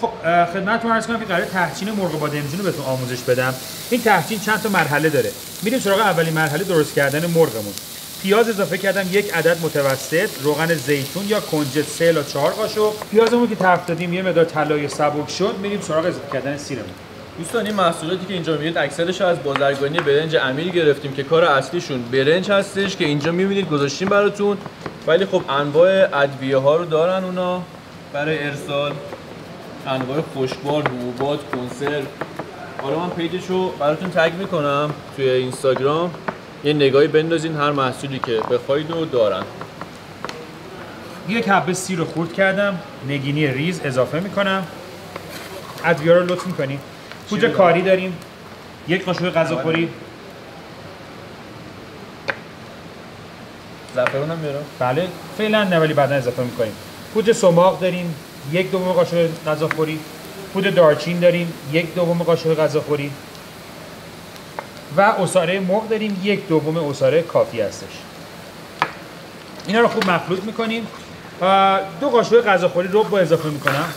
خب خدمتتون عرض کنم که قرار تحچین مرغ بادمجون رو بهتون آموزش بدم. این تحچین چند تا مرحله داره. میریم سراغ اولین مرحله درست کردن مرغمون. پیاز اضافه کردم یک عدد متوسط روغن زیتون یا کنجد سه الی چهار قاشق. پیازمون که تفت دادیم یه مقدار طلای سبک شد. میریم سراغ اضافه کردن سیرمون. دوستان این محصولاتی که اینجا می‌بینید اکثرش از بازرگانی برنج امیر گرفتیم که کار اصلیشون برنج هستش که اینجا می‌بینید گذاشتیم براتون. ولی خب انواع ادویه ها رو دارن اونا. برای ارسال. انواع خوشبار حبوبات کنسرو. حالا من پیجشو براتون تگ می‌کنم توی اینستاگرام. یه نگاهی بندازین هر محصولی که بخواید و دارن. یک حبه سیر رو خورد کردم. نگینی ریز اضافه می‌کنم. ادویه رو لطف می‌کنیم پودر کاری داریم. یک قاشق غذاخوری. زعفران هم میارم. بله. فعلا نه ولی بعدا اضافه می‌کنیم. پودر سماق داریم. یک دوم قاشق غذاخوری. پودر دارچین داریم یک دوم قاشق غذاخوری. و اساره مرغ داریم یک دوم اساره کافی هستش. اینا رو خوب مخلوط می‌کنیم. دو قاشق غذاخوری رو با اضافه می‌کنم.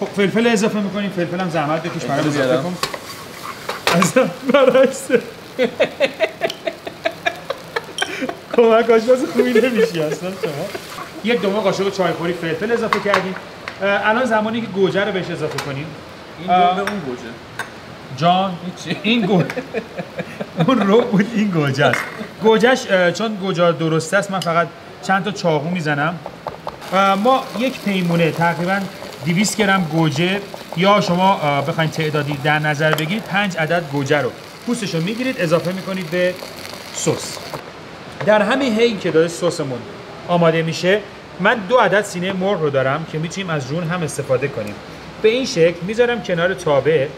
خب فلفل اضافه می‌کنیم. فلفل هم زحمت بکش برای اضافه کن از برعکسه کمک آشپز خوبی نمیشی اصلا شما. یک دوم قاشق چایخوری فلفل اضافه کردیم. الان زمانی که گوجه رو بهش اضافه کنیم. این اون گوجه. جان این گوجه اون رو بود این گوجه است. گوجهش چون گوجه درسته است من فقط چند تا چاقو می‌زنم. ما یک پیمونه تقریبا 200 گرم گوجه. یا شما بخواید تعدادی در نظر بگیرید 5 عدد گوجه رو. پوستش رو می‌گیرید اضافه می‌کنید به سس. در همین حین که داره سسمون. آماده میشه. من دو عدد سینه مرغ رو دارم که می‌تونیم از رون هم استفاده کنیم. به این شکل می‌ذارم کنار تابه.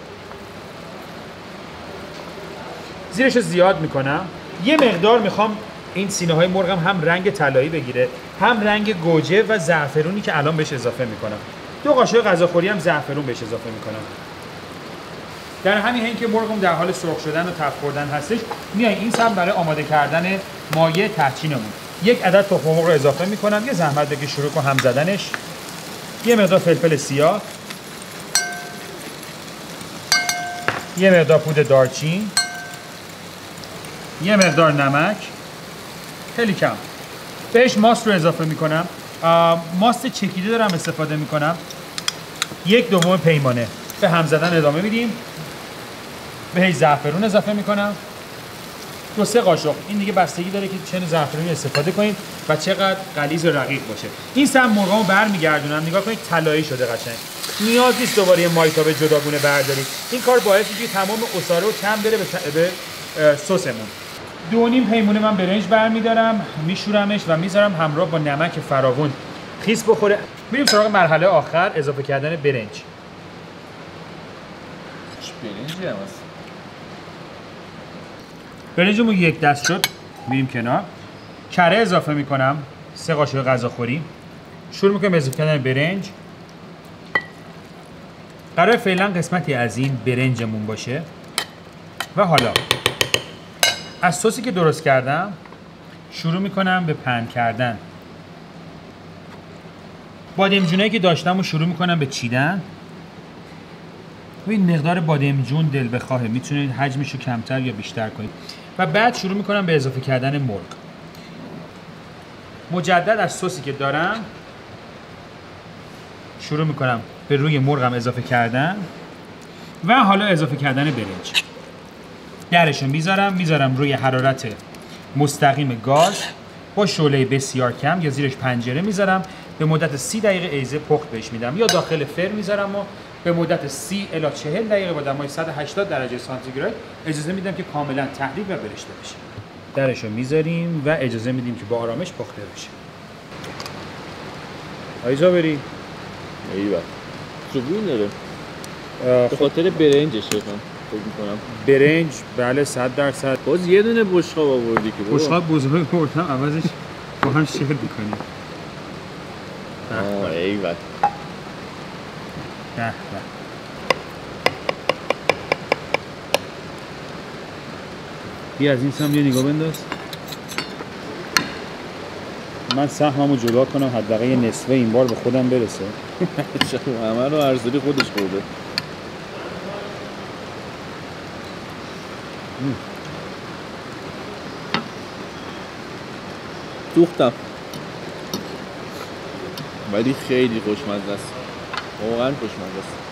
زیرش زیاد می‌کنم. یه مقدار می‌خوام این سینه های مرغم هم رنگ طلایی بگیره هم رنگ گوجه و زعفرونی که الان بهش اضافه می‌کنم. دو قاشق غذاخوری هم زعفرون بهش اضافه می‌کنم. در همین حین که مرغم در حال سرخ شدن و تفت خوردن هستش میای این سم برای آماده کردن مایع تحچینمون. یک عدد تخم مرغ رو اضافه می‌کنم. یه زحمت بگی شروع کن هم زدنش. یه مقدار فلفل سیاه. یه مقدار پودر دارچین. یه مقدار نمک. خیلی کم. بهش ماست رو اضافه می‌کنم. ماست چکیده دارم استفاده می‌کنم. یک دوم پیمانه. به هم زدن ادامه میدیم. بهش زعفرون اضافه می‌کنم. دو سه قاشق. این دیگه بستگی داره که چه زعفرونی استفاده کنید و چقدر غلیظ و رقیق باشه. این سم مرغامو برمیگردونم. نگاه کنید طلایی شده قشنگ. نیاز نیست دوباره یه مایتابه جداگونه بردارید. این کار باعث میشه تمام اساره و کم بره به, به سسمون. دو نیم پیمونه من برنج برمیدارم. میشورمش و می‌ذارم همراه با نمک فراوون. خیس بخوره. میریم سراغ مرحله آخر اضافه کردن برنج. برنجی هم هست؟ برنجمون یک دست شد. میریم کنار. کره اضافه می‌کنم. سه قاشق غذاخوری. شروع می‌کنم اضافه کردن برنج. قرار فعلا قسمتی از این برنجمون باشه. و حالا از سوسی که درست کردم شروع می‌کنم به پهن کردن. بادمجونایی که داشتم و شروع می‌کنم به چیدن. این مقدار بادمجون دل بخواهه می‌تونید حجمش رو کمتر یا بیشتر کنید. و بعد شروع می‌کنم به اضافه کردن مرغ. مجدد از سوسی که دارم شروع می‌کنم به روی مرغم اضافه کردن. و حالا اضافه کردن برنج. درشون می‌ذارم می‌ذارم روی حرارت مستقیم گاز. با شعله بسیار کم یا زیرش پنجره می‌ذارم. به مدت سی دقیقه ایزه پخت بهش میدم. یا داخل فر می‌ذارم و به مدت 30 الی 40 دقیقه با دمای 180 درجه سانتیگراد اجازه میدم که کاملا تحریک و برشته بشه. درشو می‌ذاریم و اجازه میدیم که با آرامش پخته بشه. آیزا بری. ایوه. خوبی داره. به خاطر برنجش فکر می‌کنم. برنج بله 100 درصد. باز یه دونه بشقاب آوردی که بشقاب بزرگ بردم عوضش با هم شیر می‌کنیم. آه ایوه. به به. بیا از این سم یه نگاه بنداز. من سهممو جدا کنم حداقل یه نصفه این بار به خودم برسه. همه رو ارزدی خودش خورده. دوختم. ولی خیلی خوشمزه است. واقعا خوشمزه است